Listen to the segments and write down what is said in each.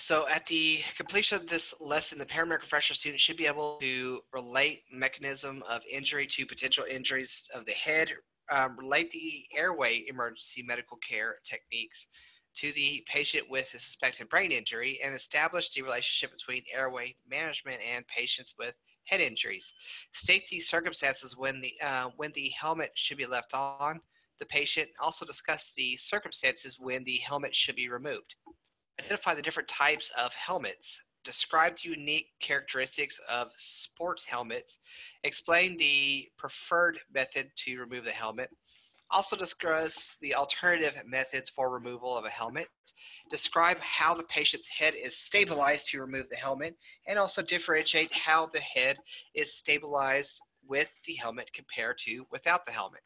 So at the completion of this lesson, the paramedic refresher student should be able to relate mechanism of injury to potential injuries of the head, um, relate the airway emergency medical care techniques to the patient with a suspected brain injury, and establish the relationship between airway management and patients with head injuries. State the circumstances when the uh, when the helmet should be left on the patient. Also discuss the circumstances when the helmet should be removed. Identify the different types of helmets. Describe the unique characteristics of sports helmets. Explain the preferred method to remove the helmet. Also discuss the alternative methods for removal of a helmet. Describe how the patient's head is stabilized to remove the helmet, and also differentiate how the head is stabilized with the helmet compared to without the helmet.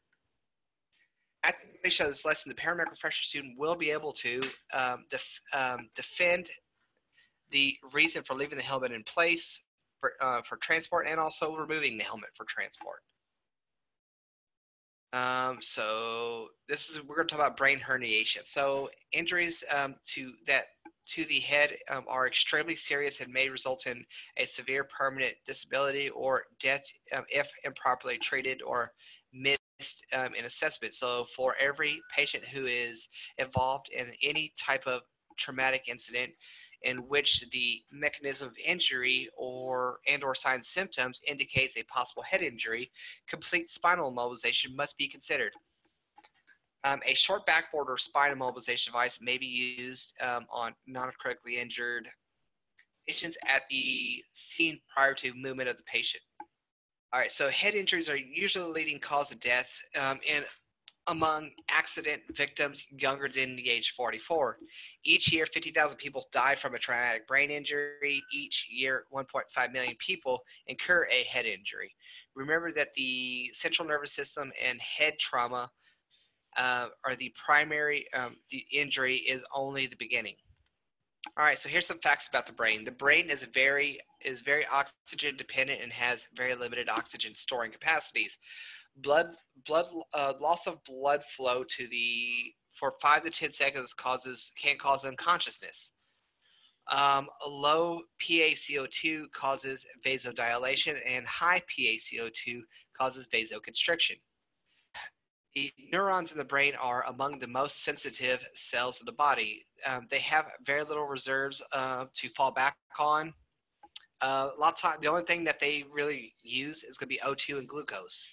At the completion of this lesson, the paramedic refresher student will be able to um, def, um, defend the reason for leaving the helmet in place for, uh, for transport and also removing the helmet for transport. Um, so this is we're going to talk about brain herniation. So injuries um, to that to the head um, are extremely serious and may result in a severe permanent disability or death um, if improperly treated or missed um, in assessment. So for every patient who is involved in any type of traumatic incident, in which the mechanism of injury or and or signs symptoms indicates a possible head injury, complete spinal immobilization must be considered. Um, a short backboard or spine immobilization device may be used um, on non-critically injured patients at the scene prior to movement of the patient. All right, so head injuries are usually the leading cause of death um, in among accident victims younger than the age 44. Each year, 50,000 people die from a traumatic brain injury. Each year, 1.5 million people incur a head injury. Remember that the central nervous system and head trauma uh, are the primary, um, the injury is only the beginning. All right, so here's some facts about the brain. The brain is very is very oxygen dependent and has very limited oxygen storing capacities blood blood uh, loss of blood flow to the for five to ten seconds causes can cause unconsciousness. Um, low PaCO2 causes vasodilation, and high PaCO2 causes vasoconstriction. The neurons in the brain are among the most sensitive cells of the body. Um, they have very little reserves uh, to fall back on. Uh, lots of the only thing that they really use is going to be O2 and glucose.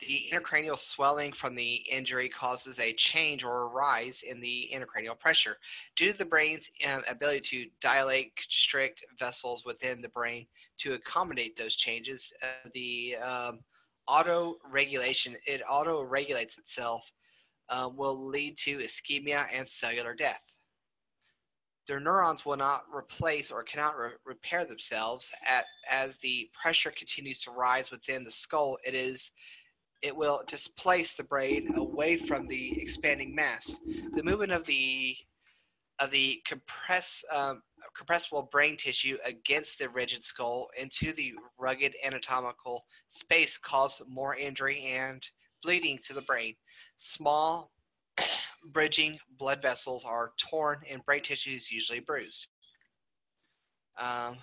The intracranial swelling from the injury causes a change or a rise in the intracranial pressure. Due to the brain's um, ability to dilate, constrict vessels within the brain to accommodate those changes, uh, the um, auto regulation, it auto regulates itself, uh, will lead to ischemia and cellular death. Their neurons will not replace or cannot re- repair themselves at, as the pressure continues to rise within the skull. It is it will displace the brain away from the expanding mass. The movement of the of the compress, um, compressible brain tissue against the rigid skull into the rugged anatomical space caused more injury and bleeding to the brain. Small bridging blood vessels are torn and brain tissue is usually bruised. Um,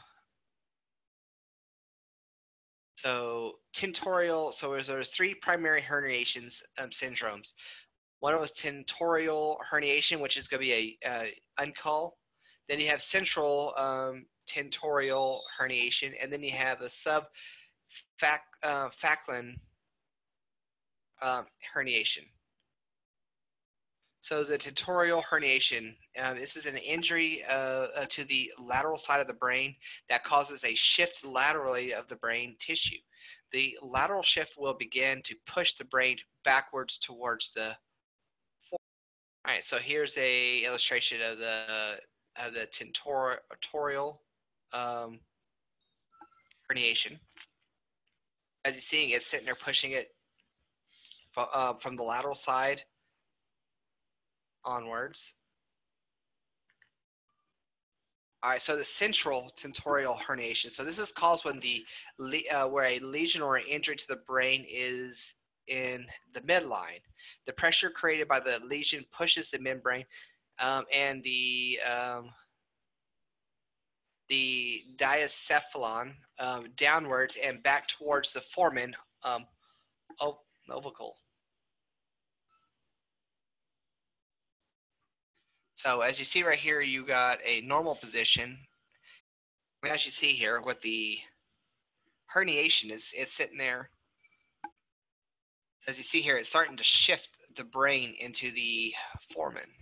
so tentorial, so there's, there's three primary herniations um, syndromes. One was tentorial herniation, which is going to be a uh. Then you have central um, tentorial herniation, and then you have a sub uh, um, herniation. So the tentorial herniation, um, this is an injury uh, uh, to the lateral side of the brain that causes a shift laterally of the brain tissue. The lateral shift will begin to push the brain backwards towards the All right, so here's a illustration of the of the tentorial um, herniation. As you're seeing, it's sitting there pushing it from, uh, from the lateral side onwards. All right, so the central tentorial herniation. So this is caused when the uh, where a lesion or an injury to the brain is in the midline. The pressure created by the lesion pushes the membrane um, and the um, the diencephalon um, downwards and back towards the foramen um, ovicle. So as you see right here, you got a normal position. As you see here with the herniation, is it's sitting there. As you see here, it's starting to shift the brain into the foramen.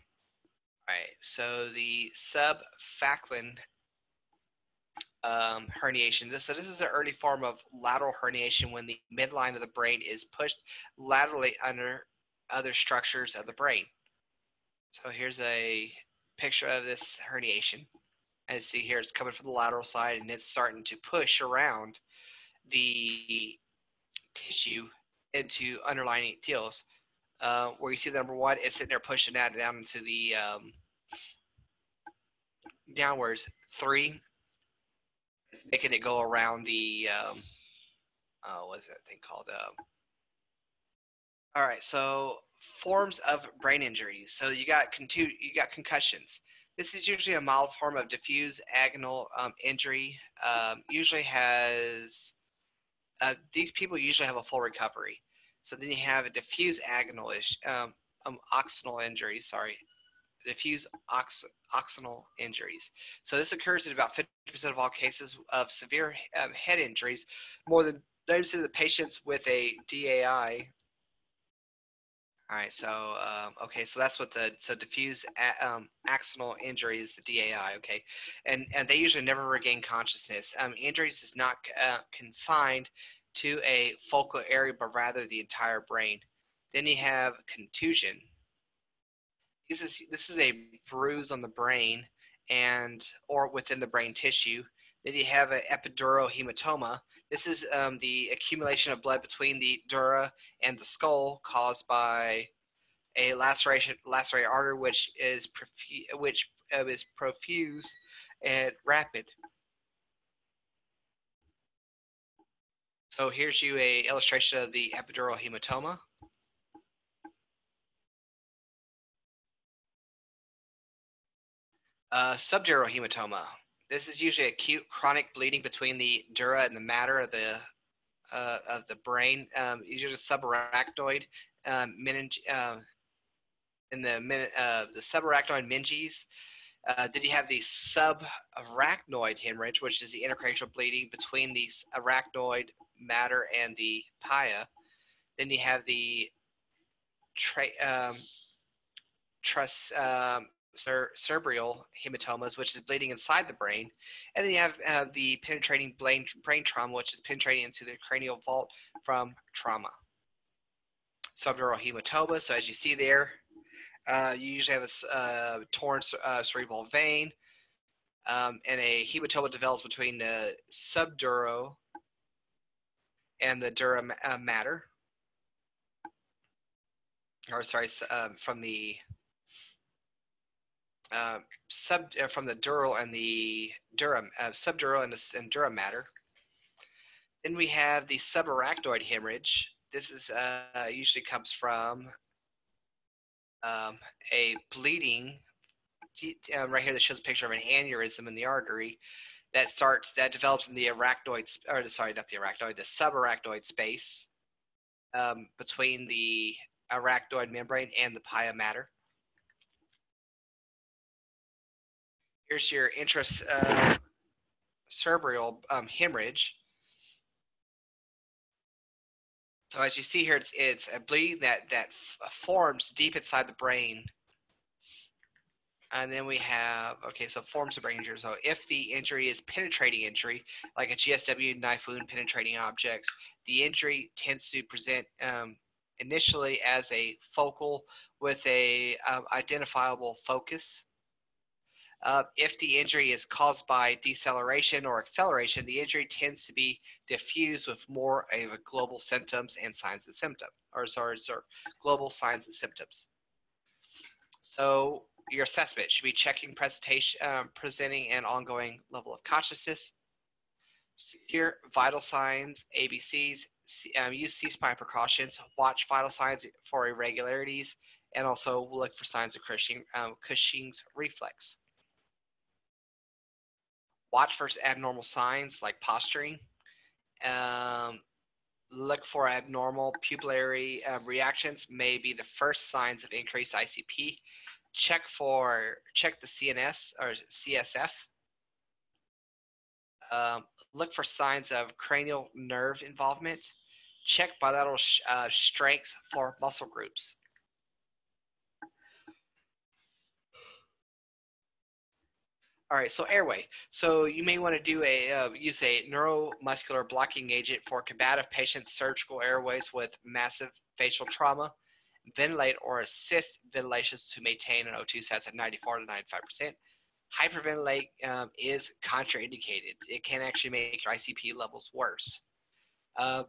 Right, so the subfalcine um, herniation. So this is an early form of lateral herniation when the midline of the brain is pushed laterally under other structures of the brain. So here's a picture of this herniation. As you see here, it's coming from the lateral side and it's starting to push around the tissue into underlying deals. Uh, where you see the number one, it's sitting there pushing that down into the um, downwards. Three, making it go around the um, uh, what is that thing called? Um, all right, so forms of brain injuries. So you got contu- you got concussions. This is usually a mild form of diffuse agonal um, injury. Um, usually has uh, these people usually have a full recovery. So then you have a diffuse agonal um, um, injury. Sorry, diffuse ox- injuries. So this occurs in about 50% of all cases of severe um, head injuries. More than 90% of the patients with a DAI all right, so um, okay, so that's what the so diffuse a, um, axonal injury is the DAI. Okay, and and they usually never regain consciousness. Um, injuries is not uh, confined to a focal area, but rather the entire brain. Then you have contusion. This is this is a bruise on the brain and or within the brain tissue. Then you have an epidural hematoma. This is um, the accumulation of blood between the dura and the skull caused by a laceration, lacerated artery, which is profu- which uh, is profuse and rapid. So here's you a illustration of the epidural hematoma. Uh, subdural hematoma. This is usually acute chronic bleeding between the dura and the mater of the uh, of the brain. Um, usually subarachnoid um, mening, uh, in the uh, the subarachnoid meninges. Uh, did you have the subarachnoid hemorrhage, which is the intercranial bleeding between the arachnoid mater and the pia? Then you have the tra- um, trus, um, cer- cerebral hematomas, which is bleeding inside the brain, and then you have uh, the penetrating brain, brain trauma, which is penetrating into the cranial vault from trauma. Subdural hematoma. So as you see there, uh, you usually have a uh, torn uh, cerebral vein, um, and a hematoma develops between the subdural and the dura uh, mater. Or sorry, um, from the uh, sub uh, from the dural and the dura subdural and, the, and dura mater. Then we have the subarachnoid hemorrhage. This is usually comes from um, a bleeding. Uh, right here, that shows a picture of an aneurysm in the artery that starts that develops in the arachnoid or sorry, not the arachnoid, the subarachnoid space um, between the arachnoid membrane and the pia mater. here's your intracerebral uh, cerebral um, hemorrhage. So as you see here, it's, it's a bleeding that, that forms deep inside the brain. And then we have, okay, so forms of brain injury. So if the injury is penetrating injury, like a GSW knife wound penetrating objects, the injury tends to present um, initially as a focal with a um, identifiable focus. Uh, if the injury is caused by deceleration or acceleration, the injury tends to be diffuse with more of a global symptoms and signs and symptoms, or sorry, sorry, global signs and symptoms. So your assessment should be checking presentation, um, presenting and ongoing level of consciousness, secure vital signs, ABCs, um, use C-spine precautions, watch vital signs for irregularities, and also look for signs of Cushing, um, Cushing's reflex. Watch for abnormal signs like posturing. Um, look for abnormal pupillary uh, reactions may be the first signs of increased ICP. Check for check the CNS or CSF. Um, look for signs of cranial nerve involvement. Check bilateral sh- uh, strength for muscle groups. All right, so airway. So you may want to do a uh, use a neuromuscular blocking agent for combative patients' surgical airways with massive facial trauma. Ventilate or assist ventilations to maintain an O2 sats at 94 to 95 percent. Hyperventilate um, is contraindicated. It can actually make your ICP levels worse. Uh,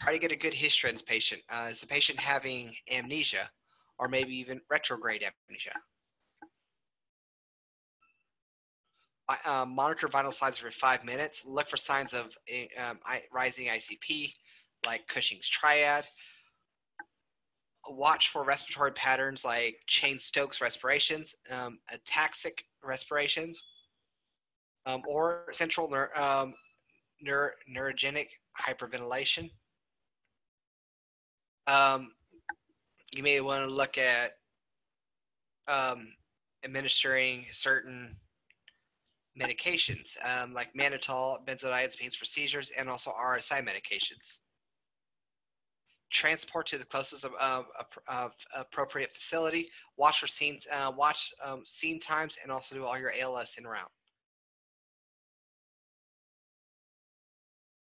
try to get a good history in this patient. Uh, is the patient having amnesia or maybe even retrograde amnesia? Uh, monitor vital signs for five minutes. Look for signs of um, rising ICP, like Cushing's triad. Watch for respiratory patterns like Cheyne-Stokes respirations, um, ataxic respirations, um, or central ner- um, neur- neurogenic hyperventilation. Um, you may want to look at um, administering certain medications um, like mannitol, benzodiazepines for seizures, and also RSI medications. Transport to the closest of, of, of appropriate facility. Watch for scene, uh, watch um, scene times, and also do all your ALS in route.